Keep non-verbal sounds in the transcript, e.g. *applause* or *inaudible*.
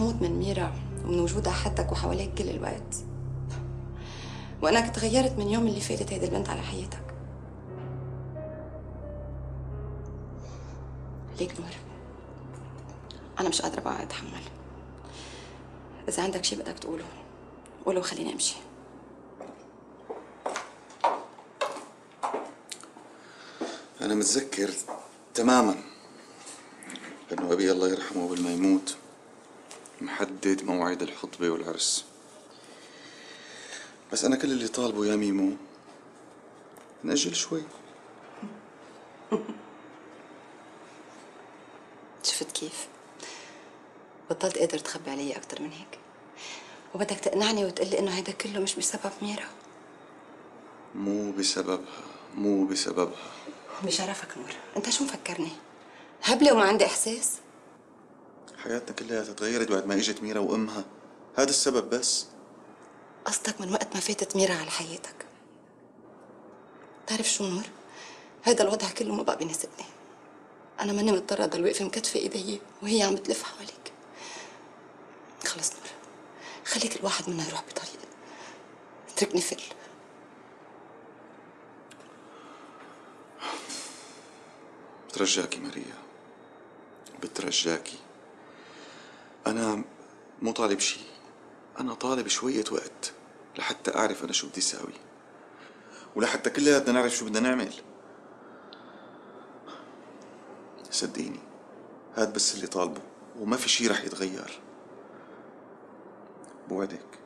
حموت من ميرا ومن وجودها حدك وحواليك كل الوقت وأنك تغيرت من يوم اللي فاتت هيدي البنت على حياتك. ليك نور. أنا مش قادرة بقى أتحمل. إذا عندك شي بدك تقوله قوله وخليني أمشي. أنا متذكر تماما إنه أبي الله يرحمه قبل ما يموت محدد موعد الخطبة والعرس. بس أنا كل اللي طالبه يا ميمو. نأجل شوي. *laughs* شفت كيف؟ بطلت قادر تخبي علي أكتر من هيك. وبدك تقنعني وتقلي إنه هيدا كله مش بسبب ميرا. مو بسببها. مو بسببها. بشرفك نور. أنت شو مفكرني؟ هبلة وما عندي إحساس؟ حياتنا كلها تغيرت بعد ما اجت ميرا وامها. هذا السبب بس. قصدك من وقت ما فاتت ميرا على حياتك. بتعرف شو نور؟ هيدا الوضع كله ما بقى بيناسبني. أنا ماني مضطرة أضل واقفة مكتفة إيدي وهي عم بتلف حواليك. خلص نور. خليك الواحد منا يروح بطريق. اتركني فل. بترجاكي ماريا. بترجاكي. أنا مو طالب شي. أنا طالب شوية وقت لحتى أعرف أنا شو بدي ساوي ولحتى كلياتنا نعرف شو بدنا نعمل. صدقيني هاد بس اللي طالبه وما في شي رح يتغير. بوعدك.